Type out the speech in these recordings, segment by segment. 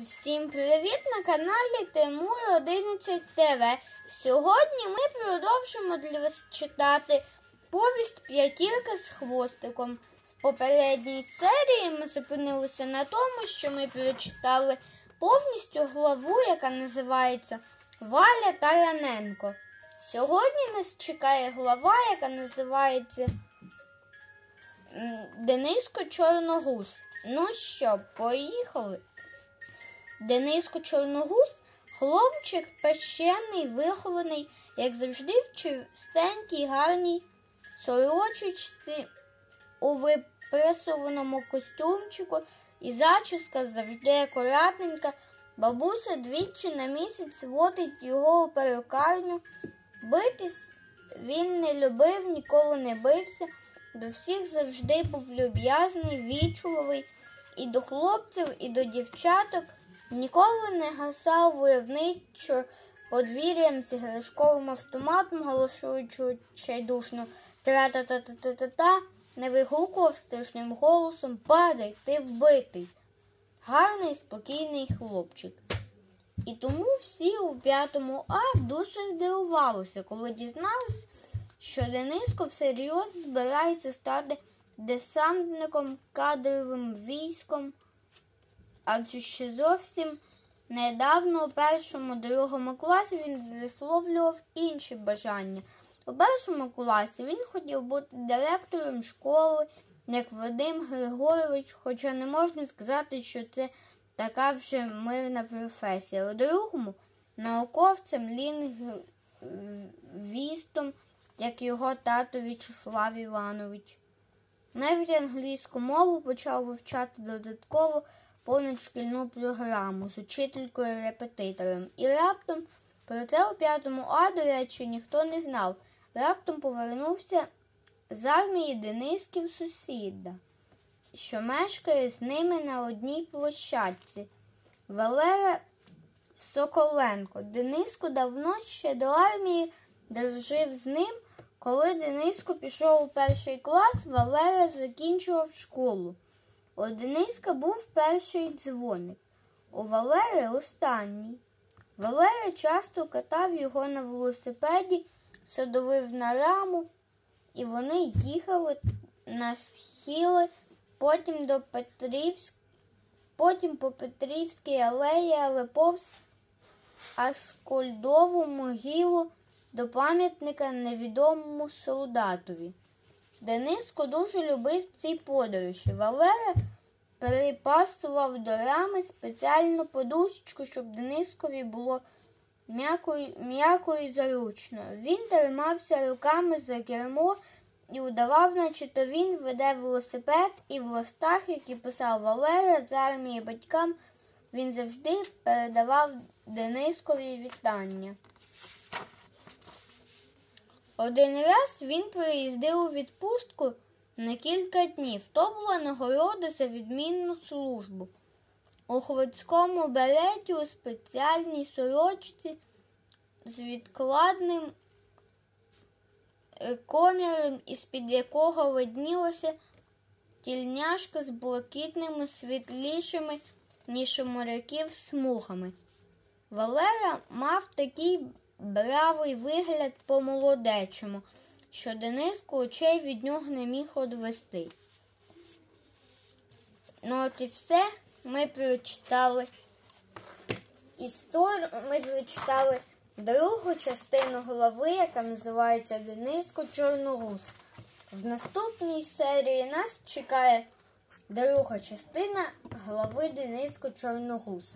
Всім привіт на каналі Тимур 11 ТВ. Сьогодні ми продовжимо для вас читати повість П'ятірка з хвостиком. В попередній серії ми зупинилися на тому, що ми прочитали повністю главу, яка називається Валя Тараненко. Сьогодні нас чекає глава, яка називається Дениско Чорногуз. Ну що, поїхали? Дениско Чорногуз хлопчик пещений, вихований, як завжди, в чистенькій, гарній сорочечці у випресованому костюмчику і зачіска завжди акуратненька. Бабуся двічі на місяць водить його у перукарню. Битись він не любив, ніколи не бився. До всіх завжди був люб'язний, вічливий і до хлопців, і до дівчаток. Ніколи не гасав войовничо подвір'ям з іграшковим автоматом, голосуючи чайдушно тра-та-та-та-та-та, не вигукував страшним голосом Падай, ти вбитий. Гарний, спокійний хлопчик. І тому всі у п'ятому А дуже здивувалися, коли дізналися, що Дениско всерйоз збирається стати десантником кадровим військом адже ще зовсім недавно у першому другому класі він висловлював інші бажання. У першому класі він хотів бути директором школи, як Вадим Григорович, хоча не можна сказати, що це така вже мирна професія. У другому науковцем лінгвістом, як його тато В'ячеслав Іванович. Навіть англійську мову почав вивчати додатково понад шкільну програму з учителькою-репетитором. І раптом про це у п'ятому А, до речі, ніхто не знав. Раптом повернувся з армії Денисків сусіда, що мешкає з ними на одній площадці. Валера Соколенко. Дениско давно ще до армії дружив з ним. Коли Дениско пішов у перший клас, Валера закінчував школу. У Дениска був перший дзвоник, у Валери останній. Валера часто катав його на велосипеді, садовив на раму, і вони їхали на схили, потім до Петрівськ... потім по Петрівській алеї, але повз Аскольдову могилу до пам'ятника невідомому солдатові. Дениско дуже любив ці подорожі. Валера перепасував до рами спеціальну подушечку, щоб Денискові було м'яко і заручно. Він тримався руками за кермо і удавав, наче то він веде велосипед, і в листах, які писав Валера з армії батькам, він завжди передавав Денискові вітання. Один раз він приїздив у відпустку на кілька днів. То була нагорода за відмінну службу. У хвицькому береті у спеціальній сорочці з відкладним комірем, із-під якого виднілося тільняшка з блакитними світлішими, ніж у моряків смугами. Валера мав такий бравий вигляд по молодечому, що Дениско очей від нього не міг одвести. Ну от і все ми прочитали історію, ми прочитали другу частину голови, яка називається Дениско Чорногуз. В наступній серії нас чекає друга частина глави Дениско Чорногуз.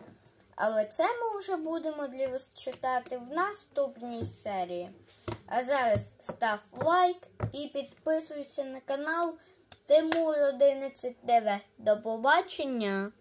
Але це ми вже будемо для вас читати в наступній серії. А зараз став лайк і підписуйся на канал Тимур 11 ТВ. До побачення!